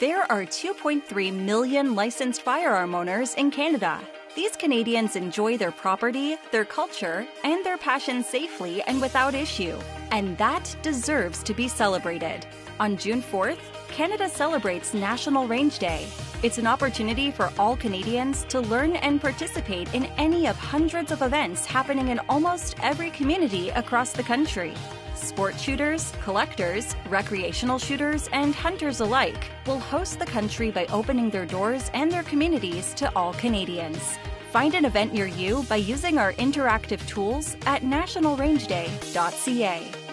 There are 2.3 million licensed firearm owners in Canada. These Canadians enjoy their property, their culture, and their passion safely and without issue. And that deserves to be celebrated. On June 4th, Canada celebrates National Range Day. It's an opportunity for all Canadians to learn and participate in any of hundreds of events happening in almost every community across the country. Sport shooters, collectors, recreational shooters, and hunters alike will host the country by opening their doors and their communities to all Canadians. Find an event near you by using our interactive tools at nationalrangeday.ca.